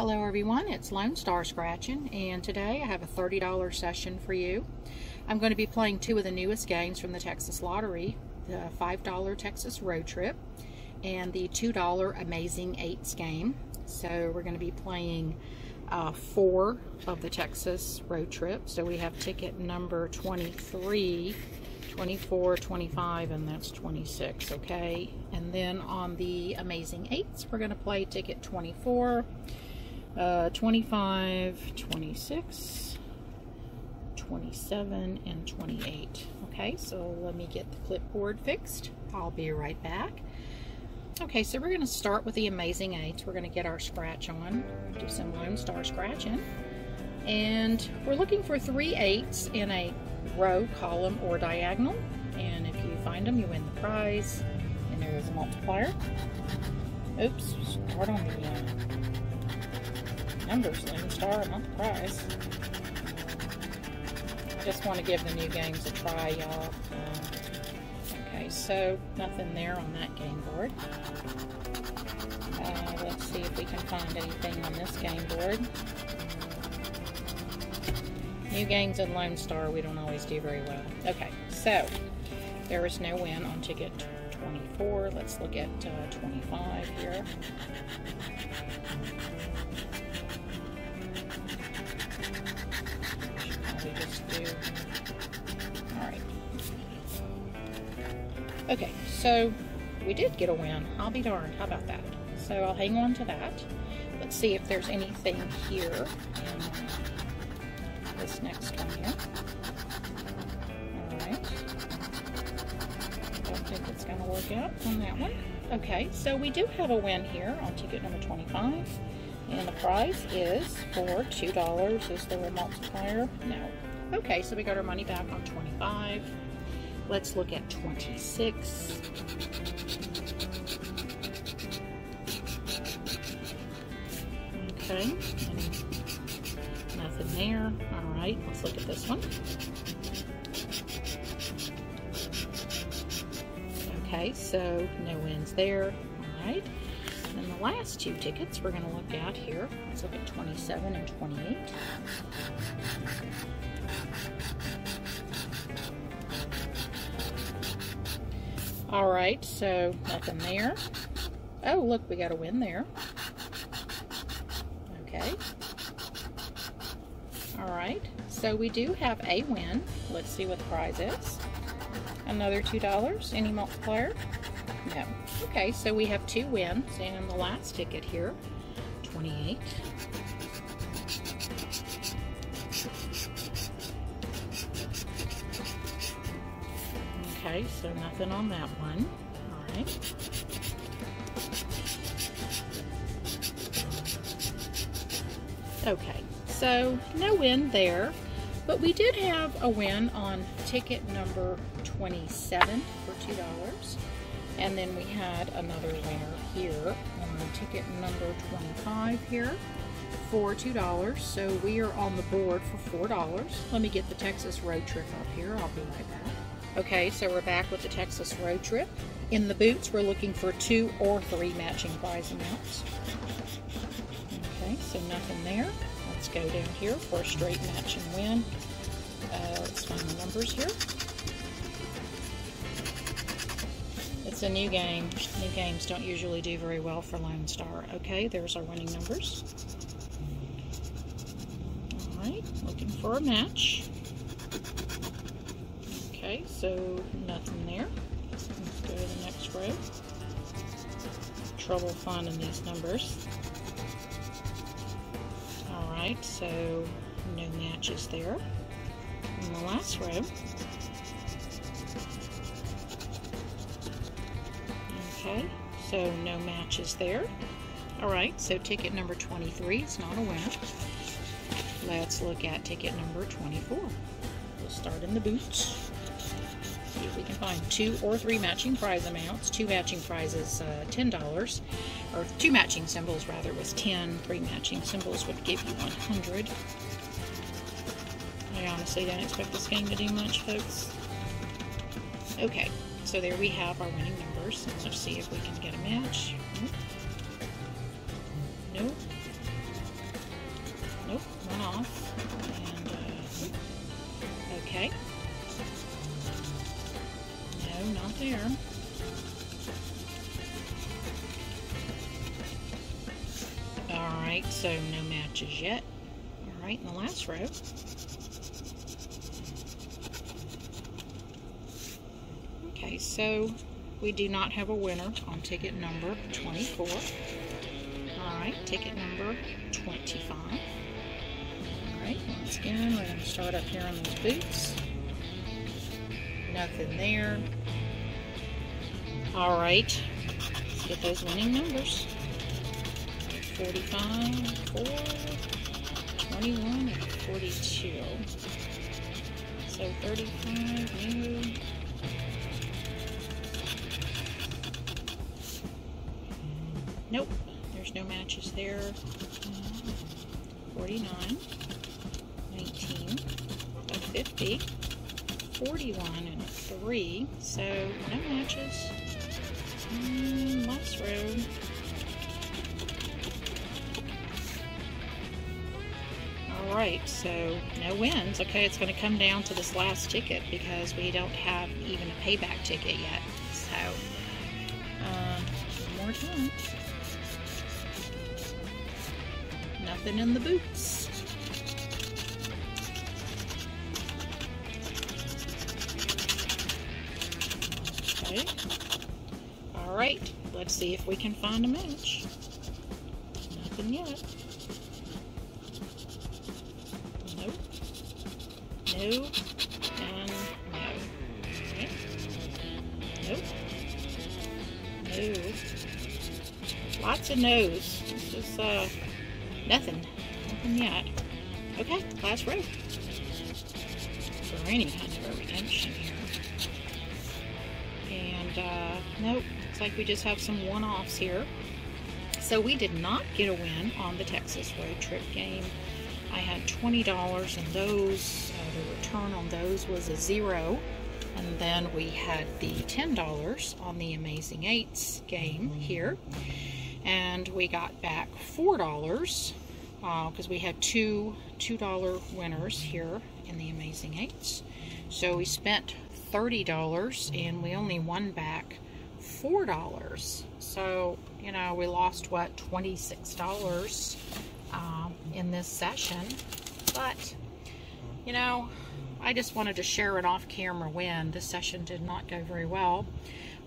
Hello everyone, it's Lone Star Scratching and today I have a $30 session for you. I'm going to be playing two of the newest games from the Texas Lottery, the $5 Texas Road Trip and the $2 Amazing Eights game. So we're going to be playing uh, four of the Texas Road Trip. So we have ticket number 23 24, 25, and that's 26, okay? And then on the Amazing Eights, we're going to play ticket 24, uh, 25, 26, 27, and 28. Okay, so let me get the clipboard fixed. I'll be right back. Okay, so we're going to start with the Amazing Eights. We're going to get our scratch on, do some Lone Star scratching. And we're looking for three eights in a row, column, or diagonal. And if you find them, you win the prize. And there is a multiplier. Oops, start on the uh, numbers, Lone Star, not the prize. Just want to give the new games a try, y'all. okay, so nothing there on that game board. Uh, let's see if we can find anything on this game board. New games in Lone Star, we don't always do very well. Okay, so there is no win on ticket 24. Let's look at uh, 25 here. Probably just do. Alright. Okay, so we did get a win. I'll be darned. How about that? So I'll hang on to that. Let's see if there's anything here this next one here. Alright. Don't think it's going to work out on that one. Okay, so we do have a win here on ticket number 25. And the prize is for $2. Is there a multiplier? No. Okay, so we got our money back on 25. Let's look at 26. Okay, nothing there. All right, let's look at this one. Okay, so no wins there. All right. And the last two tickets we're going to look at here. Let's look at 27 and 28. All right, so nothing there. Oh, look, we got a win there. Okay. All right, so we do have a win. Let's see what the prize is. Another $2. Any multiplier? No. Okay, so we have two wins, and the last ticket here, 28. Okay, so nothing on that one. All right. Okay, so no win there, but we did have a win on ticket number 27 for $2. And then we had another winner here on ticket number 25 here for $2. So we are on the board for $4. Let me get the Texas road trip up here. I'll be right back. Okay, so we're back with the Texas road trip. In the boots, we're looking for two or three matching prize amounts. Okay, so nothing there. Let's go down here for a straight match and win. Uh, let's find the numbers here. It's a new game. New games don't usually do very well for Lone Star. Okay, there's our winning numbers. Alright, looking for a match. Okay, so nothing there. Let's go to the next row. Trouble finding these numbers. Alright, so no matches there. In the last row. Okay, so no matches there. Alright, so ticket number 23 is not a winner. Let's look at ticket number 24. We'll start in the boots. See if we can find two or three matching prize amounts. Two matching prizes, uh, $10. Or two matching symbols, rather, was 10. Three matching symbols would give you 100. I honestly don't expect this game to do much, folks. Okay, so there we have our winning numbers. Let's see if we can get a match. Nope. Nope. nope. One off. And, uh, okay. No, not there. Alright, so no matches yet. Alright, in the last row. So we do not have a winner on ticket number 24. Alright, ticket number 25. Alright, once again, we're going to start up here on these boots. Nothing there. Alright, let's get those winning numbers. 45, 4, 21, and 42. So 35, new. There's is there. 49, 19, 50, 41, and 3. So no matches. Mm. Alright, so no wins. Okay, it's going to come down to this last ticket because we don't have even a payback ticket yet. So, um, one more time. In the boots. Okay. Alright, let's see if we can find a match. Nothing yet. no, and no. Okay. Nope. No. Lots of no's. This is uh, nothing. Nothing yet. Okay, last row. For any kind of a redemption here. And, uh, nope. Looks like we just have some one-offs here. So we did not get a win on the Texas Road Trip game. I had $20 and those, uh, the return on those was a zero. And then we had the $10 on the Amazing Eights game here. And we got back $4 because uh, we had two $2 winners here in the Amazing Eights. So we spent $30 and we only won back $4. So, you know, we lost what, $26 um, in this session. But, you know, I just wanted to share an off-camera win. This session did not go very well.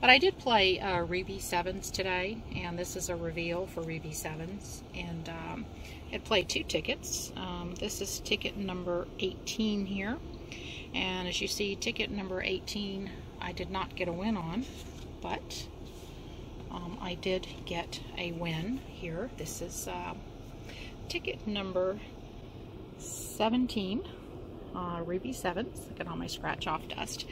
But I did play uh, Ruby Sevens today, and this is a reveal for Ruby Sevens. And um, it played two tickets. Um, this is ticket number 18 here. And as you see, ticket number 18, I did not get a win on, but um, I did get a win here. This is uh, ticket number 17, uh, Ruby 7s. Look at all my scratch off dust.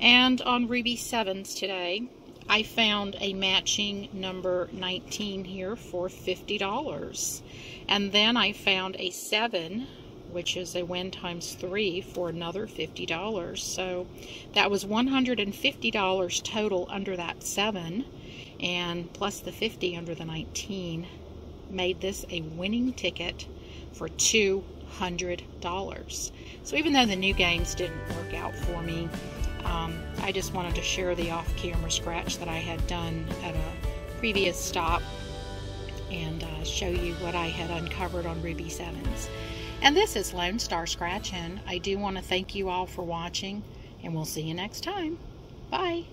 And on Ruby 7s today, I found a matching number 19 here for $50. And then I found a 7, which is a win times 3 for another $50. So that was $150 total under that 7 and plus the 50 under the 19 made this a winning ticket for $200. So even though the new games didn't work out for me, um, I just wanted to share the off-camera scratch that I had done at a previous stop and uh, show you what I had uncovered on Ruby Sevens. And this is Lone Star Scratch, and I do want to thank you all for watching, and we'll see you next time. Bye.